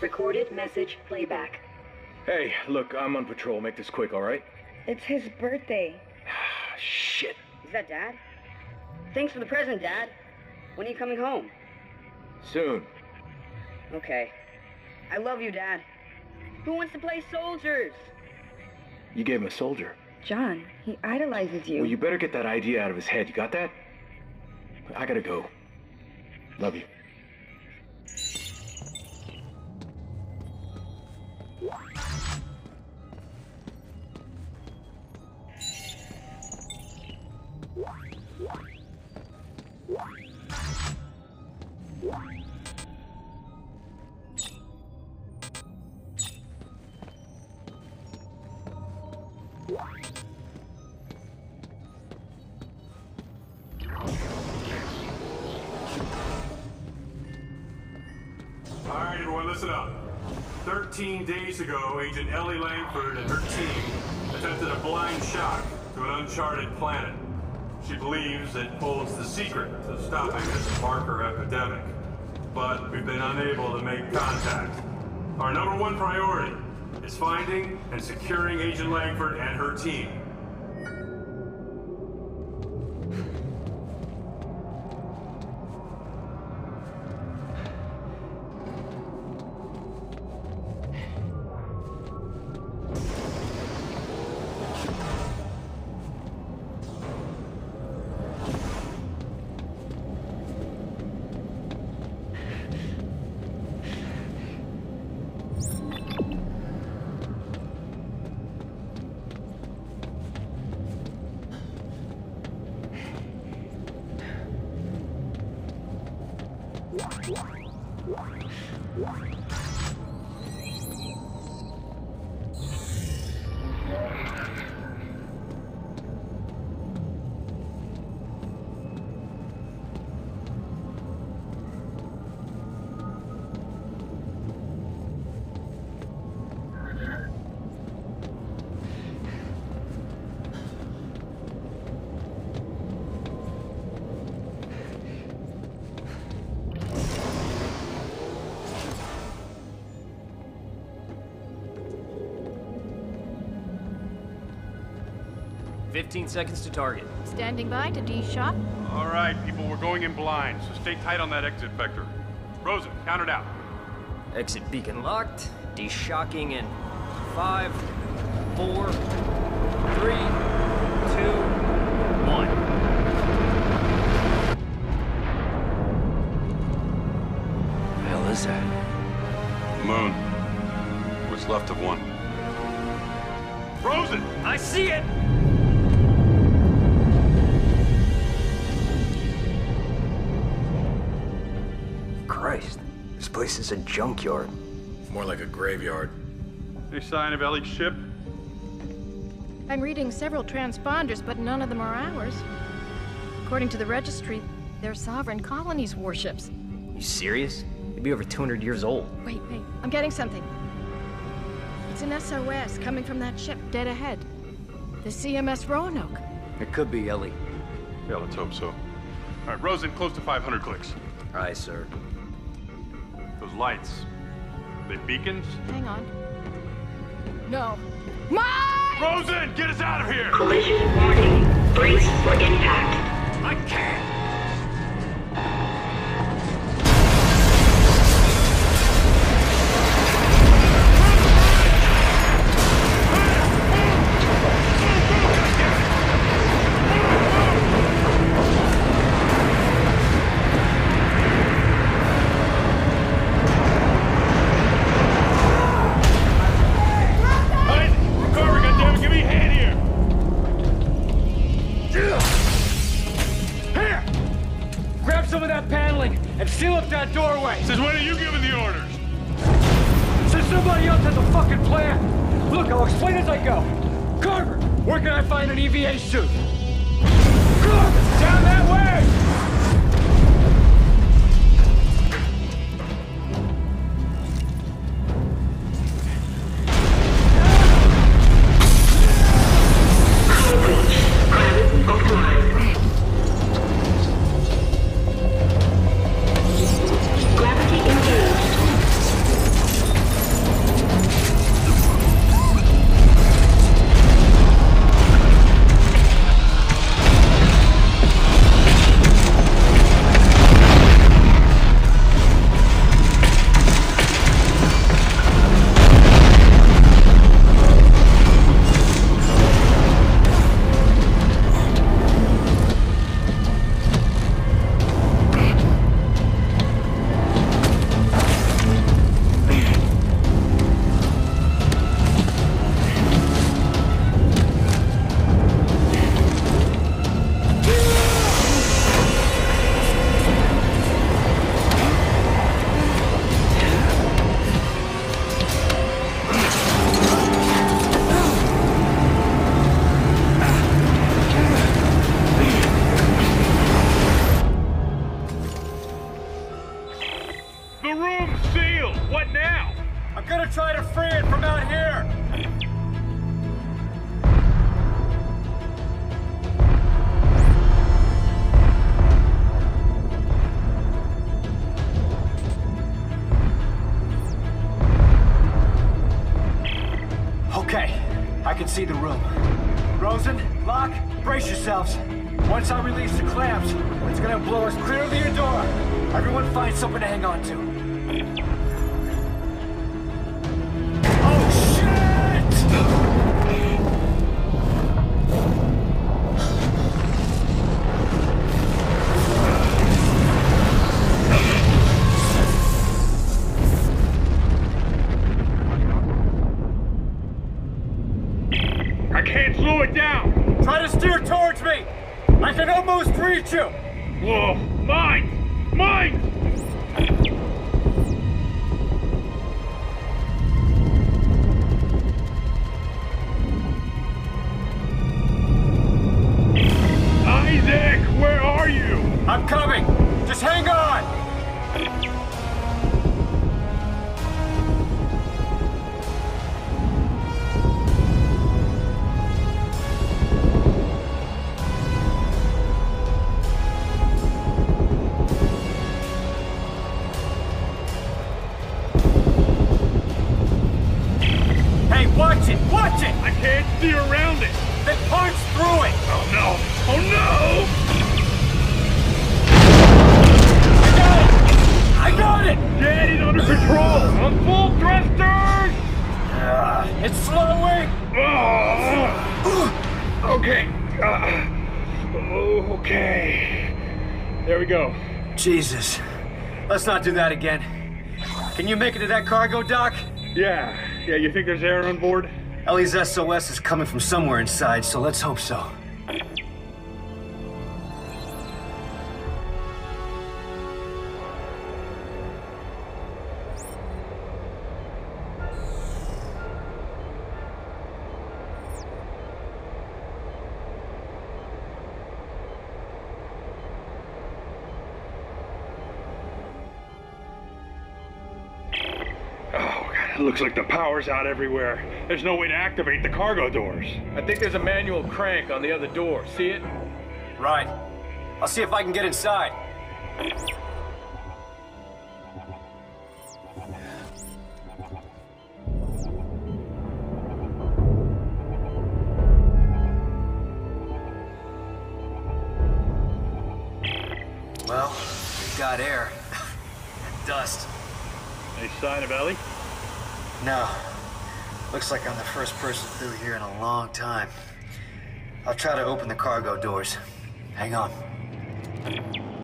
Recorded message playback. Hey, look, I'm on patrol. Make this quick, all right? It's his birthday. Shit. Is that Dad? Thanks for the present, Dad. When are you coming home? Soon. Okay. I love you, Dad. Who wants to play soldiers? You gave him a soldier. John, he idolizes you. Well, you better get that idea out of his head. You got that? I gotta go. Love you. Everyone, listen up. 13 days ago, Agent Ellie Langford and her team attempted a blind shock to an uncharted planet. She believes it holds the secret to stopping this marker epidemic. But we've been unable to make contact. Our number one priority is finding and securing Agent Langford and her team. What? Fifteen seconds to target. Standing by to de-shock. All right, people, we're going in blind, so stay tight on that exit vector. Rosen, count it out. Exit beacon locked. De-shocking in five, four, three, two, one. The hell is that? Moon. What's left of one. Rosen! I see it! Place is a junkyard. More like a graveyard. Any sign of Ellie's ship? I'm reading several transponders, but none of them are ours. According to the registry, they're sovereign colonies' warships. You serious? They'd be over 200 years old. Wait, wait, I'm getting something. It's an SOS coming from that ship dead ahead. The CMS Roanoke. It could be Ellie. Yeah, let's hope so. All right, Rosen, close to 500 clicks. Aye, sir. Those lights. They beacons? Hang on. No. Mike! Rosen, get us out of here! Collision warning. Brace doorway. Since when are you giving the orders? Since somebody else has a fucking plan. Look, I'll explain as I go. Carver, where can I find an EVA suit? Carver, down that way! Gonna try to free it from out here! Okay, I can see the room. Rosen, Locke, brace yourselves. Once I release the clamps, it's gonna blow us clear of the door. Everyone find something to hang on to. Oh, shit! I can't slow it down! Try to steer towards me! I can almost reach you! Whoa! Mine! Mine! Okay. Uh, okay. There we go. Jesus. Let's not do that again. Can you make it to that cargo dock? Yeah. Yeah, you think there's air on board? Ellie's SOS is coming from somewhere inside, so let's hope so. Looks like the power's out everywhere. There's no way to activate the cargo doors. I think there's a manual crank on the other door. See it? Right. I'll see if I can get inside. Well, we've got air. and dust. Any sign of Ellie? No. Looks like I'm the first person through here in a long time. I'll try to open the cargo doors. Hang on. Hmm.